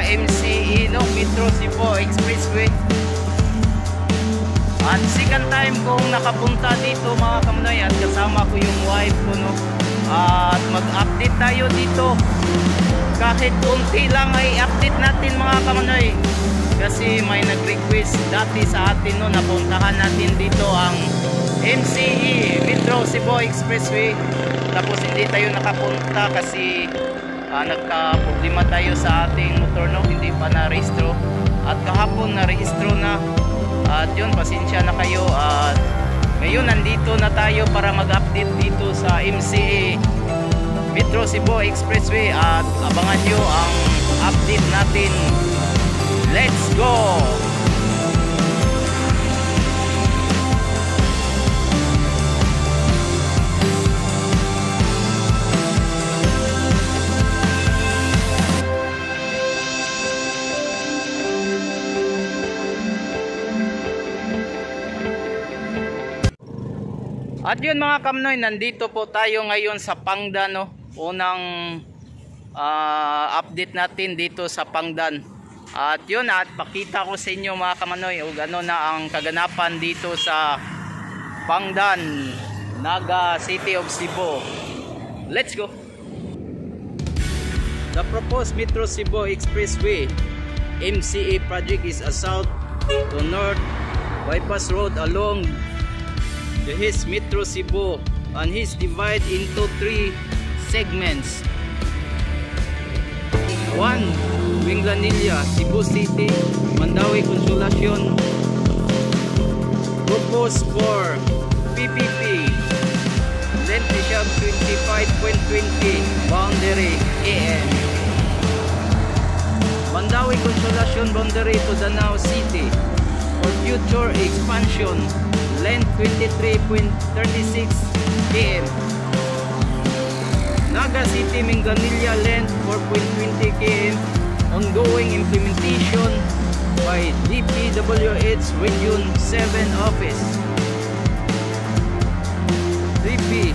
MCE no Metro Cebu Expressway. At second time kong nakapunta dito mga kamanoy at kasama ko yung wife ko no. At mag-update tayo dito. Kahit konti lang ay update natin mga kamanoy kasi may nag-request dati sa atin no napuntahan natin dito ang MCE Metro Cebu Expressway. Tapos hindi tayo nakapunta kasi uh, nagka-problema tayo sa ating motor no? Hindi pa na-rehistro at kahapon na-rehistro na. At yun pasensya na kayo. At ngayon nandito na tayo para mag-update dito sa MCA Metro Cebu Expressway. At abangan nyo ang update natin. Let's go At yun mga kamnoy, nandito po tayo ngayon sa Pangdan, no? Unang uh, update natin dito sa Pangdan. At yun, at pakita ko sa inyo mga kamanoy, o gano'n na ang kaganapan dito sa Pangdan, Naga City of Cebu. Let's go! The proposed Metro Cebu Expressway MCA project is a south to north bypass road along his Metro Cebu and his divide into three segments. One, Winglanilla, Cebu City, Mandawi Consolacion. Proposed for PPP. Length siya 25.20 boundary AM. Mandawi Consolacion boundary to Danao City for future expansion length 23.36 km Naga City Minganilla length 4.20 km ongoing implementation by DPWH Region 7 Office. 3P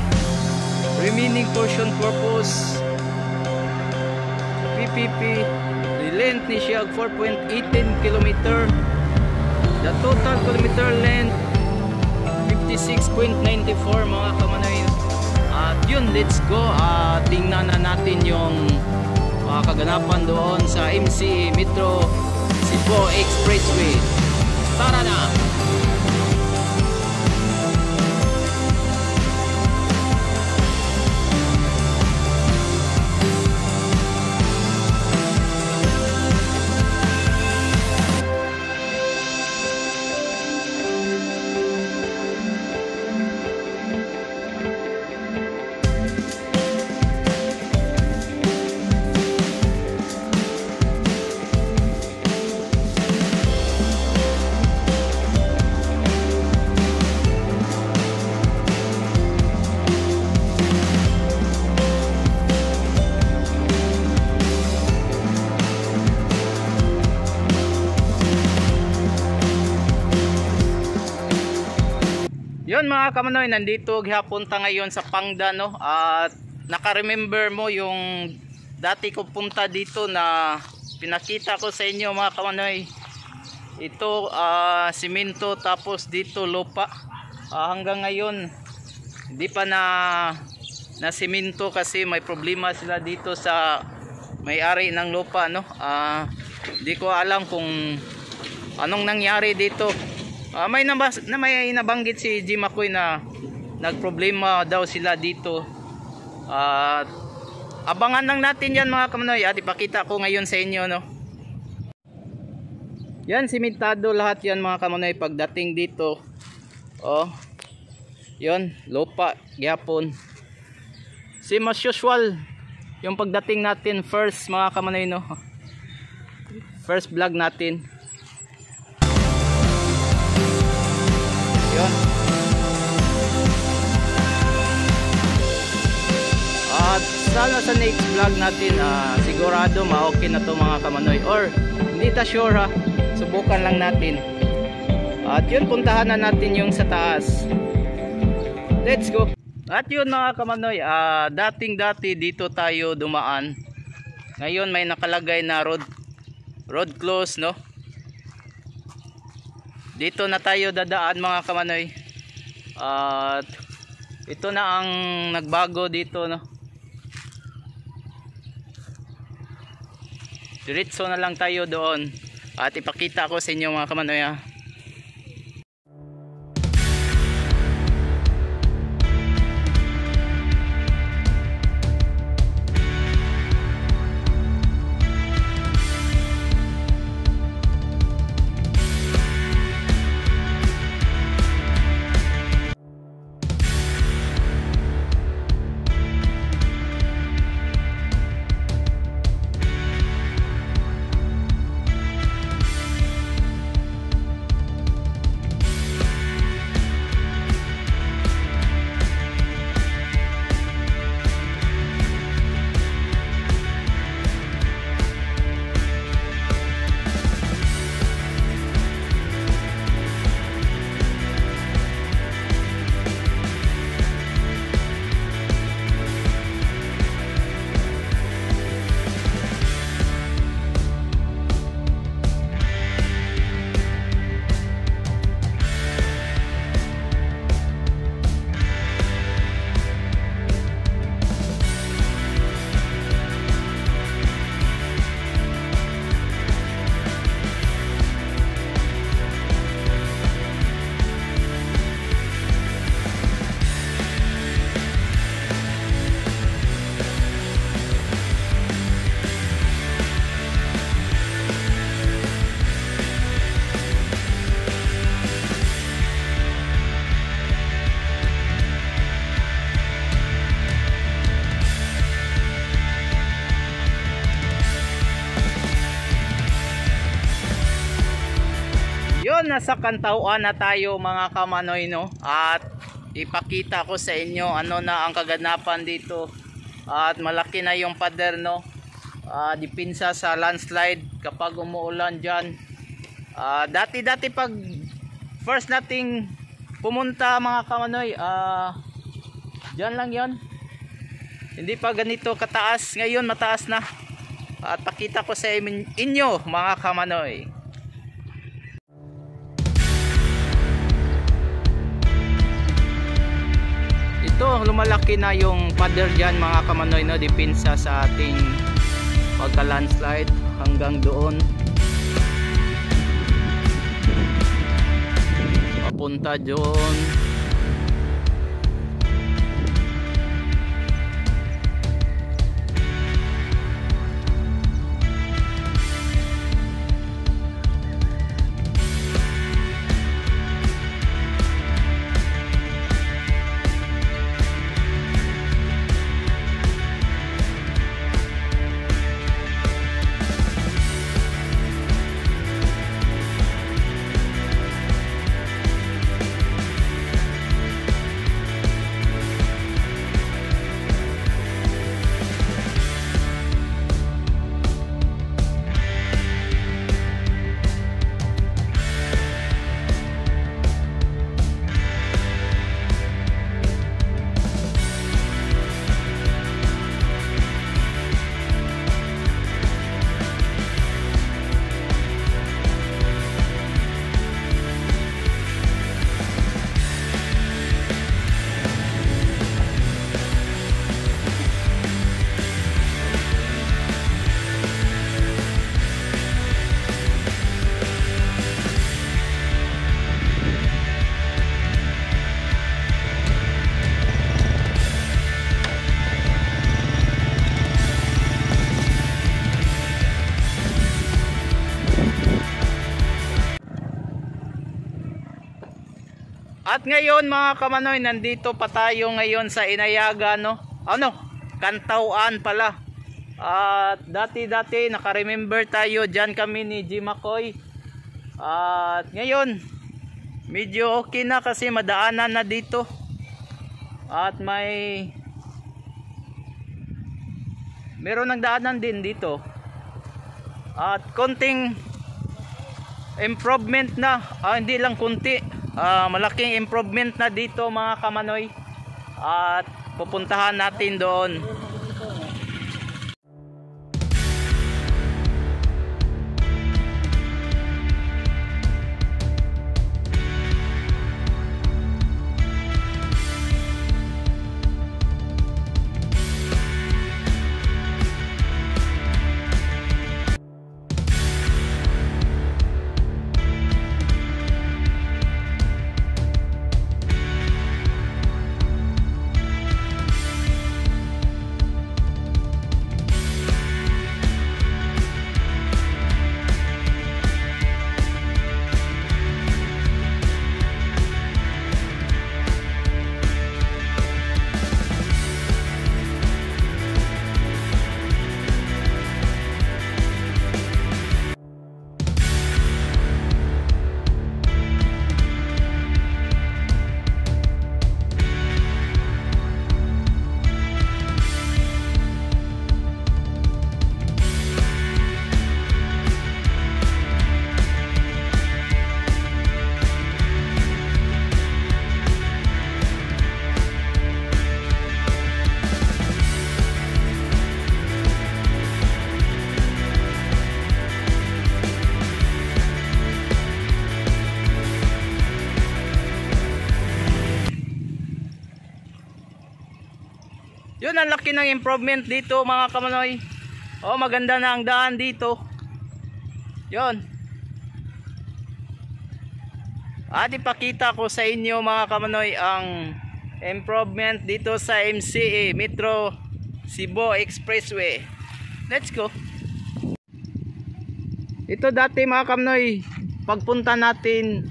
remaining portion purpose. PPP the length ni siya 4.18 km the total kilometer length 56.94 mga kamanoy at yun let's go. Uh, tingnan na natin yung uh, kaganapan doon sa MC Metro Cebu Expressway. Tara na mga kamanoy, nandito gihapunta ngayon sa Pangda no at naka-remember mo yung dati ko punta dito na pinakita ko sa inyo mga kamanoy. Ito uh, simento tapos dito lupa. Uh, hanggang ngayon hindi pa na na simento kasi may problema sila dito sa may-ari ng lupa no. Uh, hindi ko alam kung anong nangyari dito Uh, may, nabas, na may nabanggit si Jim Akoy na nagproblema daw sila dito. At uh, abangan lang natin yan mga kamanoy at ipakita ko ngayon sa inyo no. Yan simentado lahat yan mga kamanoy pagdating dito. Oh. Yon, lupa, gyapon. Same as usual yung pagdating natin first mga kamanoy no. First vlog natin. Yun. At sana sa next vlog natin uh, sigurado ma-okay na to mga kamanoy. Or hindi ta sure ha? Subukan lang natin. At yun puntahan na natin yung sa taas. Let's go. At yun mga kamanoy uh, dating dati dito tayo dumaan. Ngayon may nakalagay na road road close no. Dito na tayo dadaan mga kamanoy. At ito na ang nagbago dito no. Diretso na lang tayo doon. At ipakita ko sa inyo mga kamanoy ha. Nasa kantauan na tayo mga kamanoy no. At ipakita ko sa inyo ano na ang kaganapan dito. At malaki na yung pader no. Ah, dipinsa sa landslide kapag umuulan dyan. Ah, dati-dati pag first nating pumunta mga kamanoy, ah, dyan lang yon Hindi pa ganito kataas. Ngayon mataas na. At pakita ko sa inyo mga kamanoy. Lumalaki na yung pader dyan mga kamanoy no? Dipinsa sa ating pagka landslide hanggang doon. Papunta doon At ngayon mga kamanoy, nandito pa tayo ngayon sa Inayaga, no? Ano? Kantauan pala. At dati-dati nakaremember tayo dyan kami ni G. McCoy. At ngayon, medyo okay na kasi madaanan na dito. At may meron nagdaanan din dito. At konting improvement na, ah, hindi lang kunti, ah, malaking improvement na dito mga kamanoy. At pupuntahan natin doon. Ang laki ng improvement dito mga kamanoy. Oh, maganda na ang daan dito. Yun. At ipakita ko sa inyo mga kamanoy ang improvement dito sa MCA Metro Cebu Expressway. Let's go. Ito dati mga kamanoy, pagpunta natin,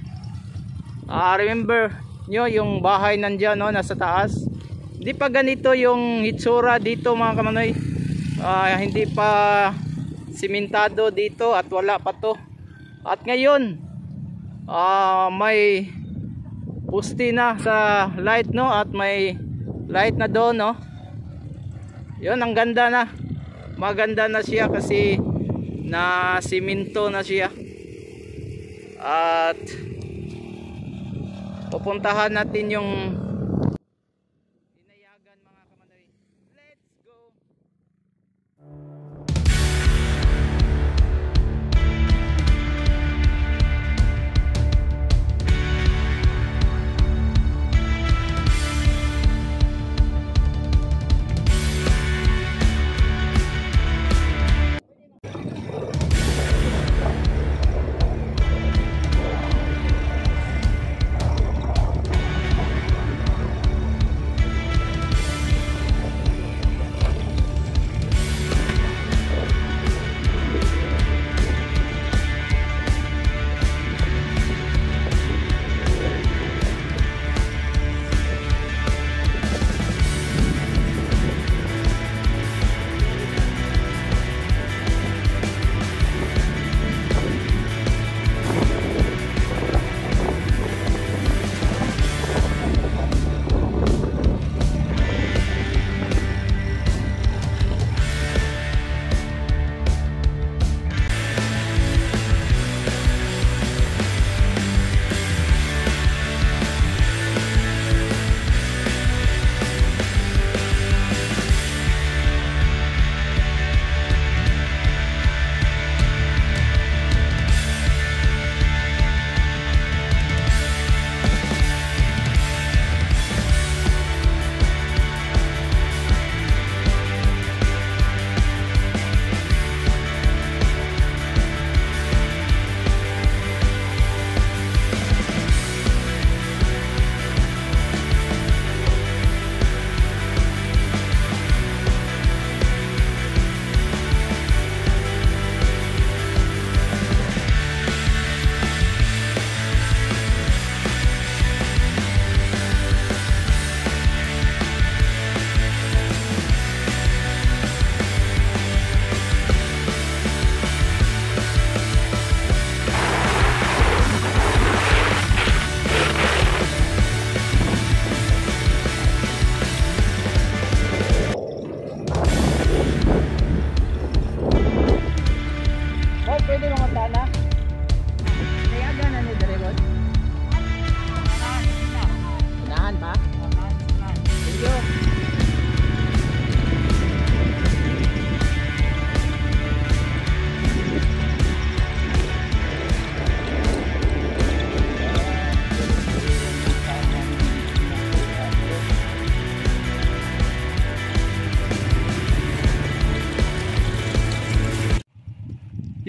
ah remember nyo yung bahay nandyan no, nasa taas. Hindi pa ganito yung hitsura dito mga kamanoy. Ah, hindi pa simentado dito at wala pa to. At ngayon, ah may pusti na sa light no at may light na doon no. Yun ang ganda na. Maganda na siya kasi na simento na siya. At pupuntahan natin yung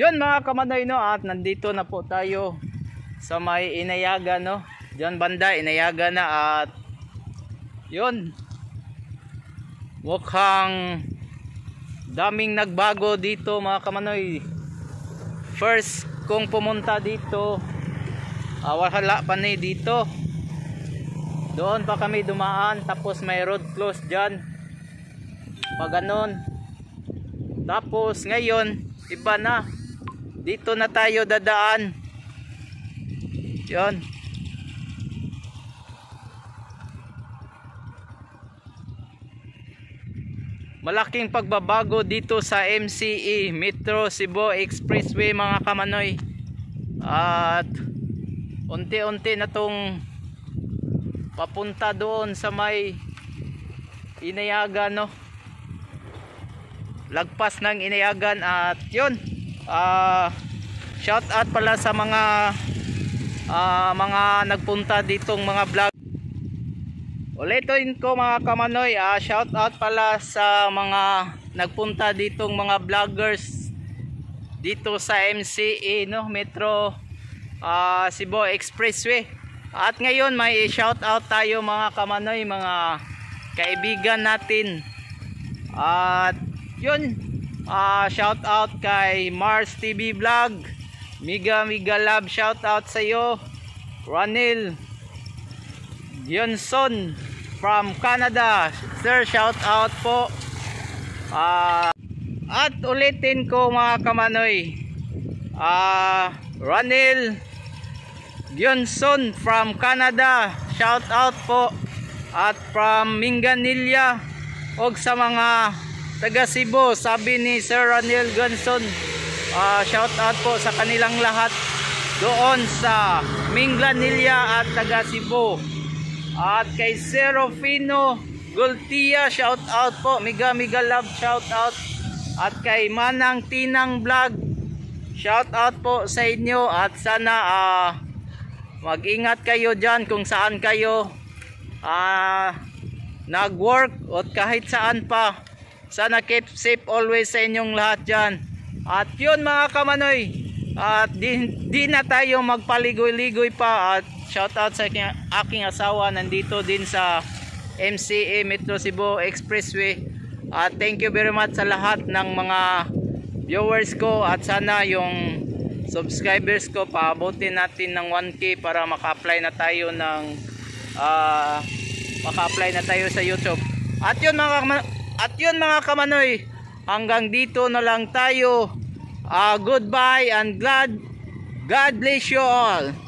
Yun mga kamanoy no at nandito na po tayo sa may Inayaga no. Diyan banda Inayaga na at yun. Mukhang daming nagbago dito mga kamanoy. First kung pumunta dito uh, wala pa ni dito. Doon pa kami dumaan tapos may road close diyan. Pag ganun. Tapos ngayon iba na dito na tayo dadaan. Yon malaking pagbabago dito sa MCE Metro Cebu Expressway mga kamanoy. At unti-unti na tong papunta doon sa may inayagan no? Lagpas ng inayagan at yun ah shout out pala sa mga ah, mga nagpunta ditong mga vlog Ulitin ko mga kamanoy, ah, shout out pala sa mga nagpunta ditong mga vloggers dito sa MCE no Metro ah, Cebu Expressway. At ngayon may shout out tayo mga kamanoy, mga kaibigan natin. At yun, ah, shout out kay Mars TV Vlog. Miga Miga Love shout out sa iyo. Ronil Yunson from Canada. Sir, shout out po. Ah, at ulitin ko mga kamanoy. Ah, Ranil Yunson from Canada. Shout out po. At from Minganilla og sa mga taga Cebu, sabi ni Sir Ranil Yunson. Ah, shout out po sa kanilang lahat doon sa Minganilla at taga Cebu. At kay Serofino Gultia, shout out po. Miga Miga Love, shout out. At kay Manang Tinang Vlog, shout out po sa inyo. At sana ah, mag-ingat kayo dyan kung saan kayo ah, nag-work o kahit saan pa. Sana keep safe always sa inyong lahat dyan. At yun mga kamanoy, at di, di na tayo magpaligoy-ligoy pa. At shout out sa aking, aking asawa nandito din sa MCA Metro Cebu Expressway. At thank you very much sa lahat ng mga viewers ko. At sana yung subscribers ko paabutin natin ng 1k para maka-apply na tayo ng ah, maka-apply na tayo sa YouTube. At yun mga at yun mga kamanoy hanggang dito na lang tayo. Ah, goodbye and glad God bless you all